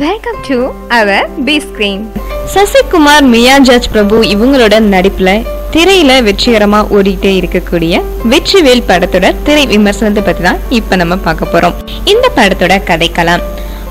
Welcome to our B screen Sasikumar Mia George Prabhu இவங்களோட நடிப்புல திரையில வெற்றிகரமா ஓடிட்டே இருக்கக்கூடிய வெற்றிவேல் படத்தோட திரை விமர்சனத்தை பத்தி தான் இப்ப நம்ம பார்க்க போறோம். இந்த படத்தோட கதைக்கலாம்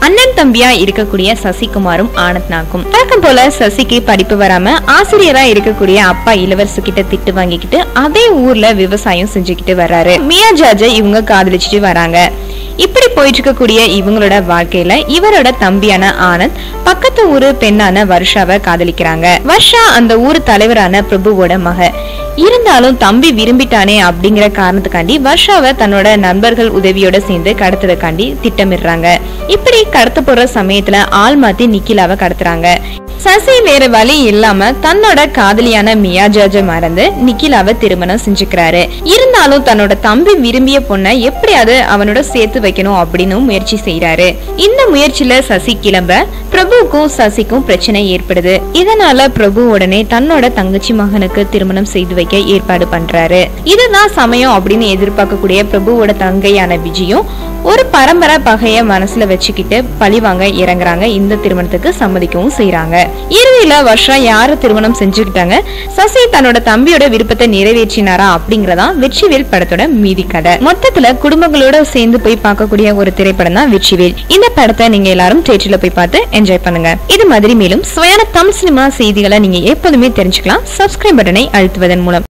அண்ணன் தம்பியா இருக்கக்கூடிய சசிகுமாரும் ஆனந்த் நாக்கும் வழக்கம் போல சசிக்கு படிப்பு வராம ஆசிரியரா இருக்கக்கூடிய அப்பா இளவரசு கிட்ட திட்டு வாங்கிக்கிட்டு அதே ஊர்ல விவசாயம் செஞ்சுக்கிட்டு வர்றாரு. மியா ஜாஜ இவங்க காதலிச்சுட்டு வராங்க. இப்படி போயிட்டு இருக்கக்கூடிய இவங்களோட வாழ்க்கையில இவரோட தம்பியான ஆனந்த் பக்கத்து ஊரு பெண்ணான வருஷாவை காதலிக்கிறாங்க. வர்ஷா அந்த ஊர் தலைவரான பிரபுவோட மக. இருந்தாலும் தம்பி விரும்பிட்டானே அப்படிங்கிற காரணத்துக்காண்டி வர்ஷாவை தன்னோட நண்பர்கள் உதவியோட சேர்ந்து கடத்துறதுக்காண்டி திட்டமிடுறாங்க. இப்படி கடத்த போற சமயத்துல ஆள் மாத்தி நிக்கிலாவை கடத்துறாங்க. சசி வேற வழி இல்லாம தன்னோட காதலியான மியா ஜார்ஜ மறந்து நிக்கிலாவை திருமணம் செஞ்சுக்கிறாரு. இருந்தாலும் தன்னோட தம்பி விரும்பிய பொண்ணை எப்படியாவது அவனோட சேர்த்து வைக்கணும் அப்படின்னு முயற்சி செய்யறாரு இந்த முயற்சியில சசி கிளம்ப பிரபுவுக்கும் சசிக்கும் பிரச்சனை ஏற்படுது. இதனால பிரபு உடனே தன்னோட தங்கச்சி மகனுக்கு திருமணம் செய்து வைக்க ஏற்பாடு பண்றாரு. இதுதான் சமயம் அப்படின்னு எதிர்பார்க்கக்கூடிய பிரபுவோட தங்கையான விஜயும் ஒரு பரம்பரை பகைய மனசுல வச்சுக்கிட்டு பழிவாங்க இறங்குறாங்க. இந்த திருமணத்துக்கு சம்மதிக்கவும் செய்யறாங்க இறுதியில வருஷம் யாரு திருமணம் செஞ்சுக்கிட்டாங்க? சசி தன்னோட தம்பியோட விருப்பத்தை நிறைவேற்றினாரா அப்படிங்கறதா வெற்றிவேல் படத்தோட மீதி கதை. மொத்தத்துல குடும்பங்களோட சேர்ந்து போய் பார்க்கக்கூடிய ஒரு திரைப்படம் தான் வெற்றிவேல். இந்த படத்தை நீங்க எல்லாரும் தேட்டர்ல போய் பார்த்து என்ஜாய் பண்ணுங்க. இது மாதிரி மேலும் சுவையான தமிழ் சினிமா செய்திகளை நீங்க எப்போதுமே தெரிஞ்சுக்கலாம். சப்ஸ்கிரைப் பட்டனை அழுத்துவதன் மூலம்.